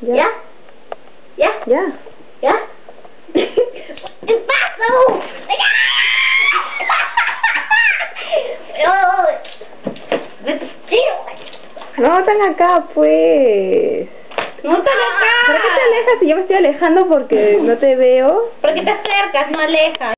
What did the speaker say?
Ya. ¿Ya? ¿Ya? Ya. ¿Ya? ¿Qué pasa? Pues, no, están acá, pues. No te ah, ¿Por qué te alejas si yo me estoy alejando porque no te veo? Porque te acercas, no alejas.